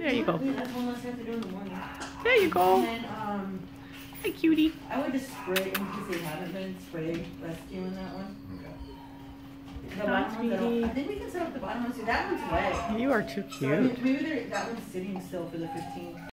There you go. There you go. then, um, Hi, cutie. I would just spray, them because they haven't been, sprayed rescuing that one. The bottom one's I think we can set up the bottom one too. That one's wet. You are too So I mean, maybe that one's sitting still for the fifteenth.